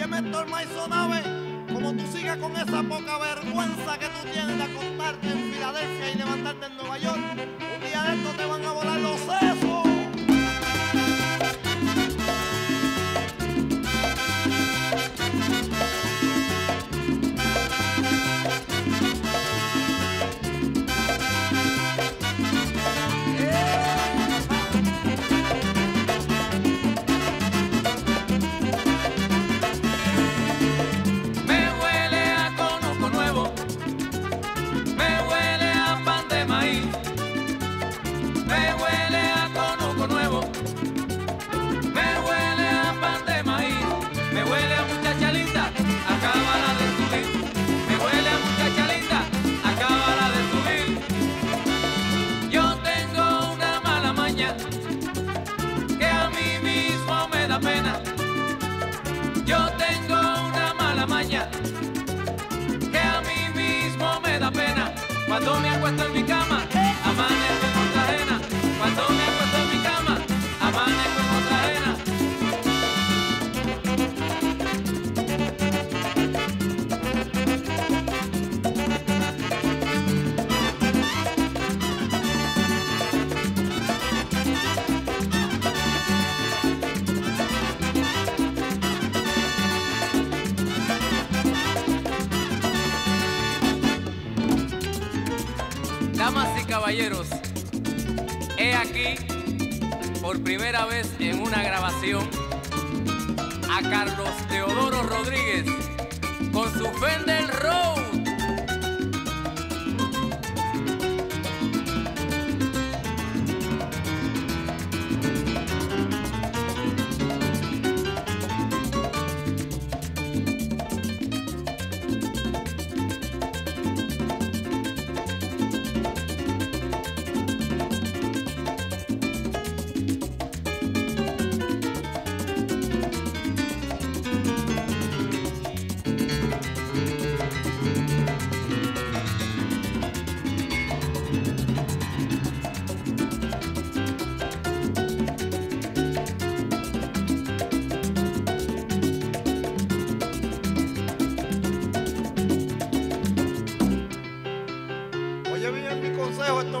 Óyeme, Héctor Maiso Nave, como tú sigas con esa poca vergüenza que tú tienes de acostarte en Filadelfia y levantarte en Nueva York, un día de esto te van a volar Estou me aguentando caballeros, he aquí por primera vez en una grabación a Carlos Teodoro Rodríguez con su Fender Road.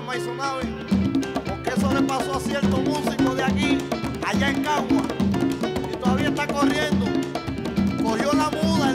Consejo, Héctor Maiso Nave, porque eso le pasó a cierto músico de aquí, allá en Cagua, y todavía está corriendo. Cogió la muda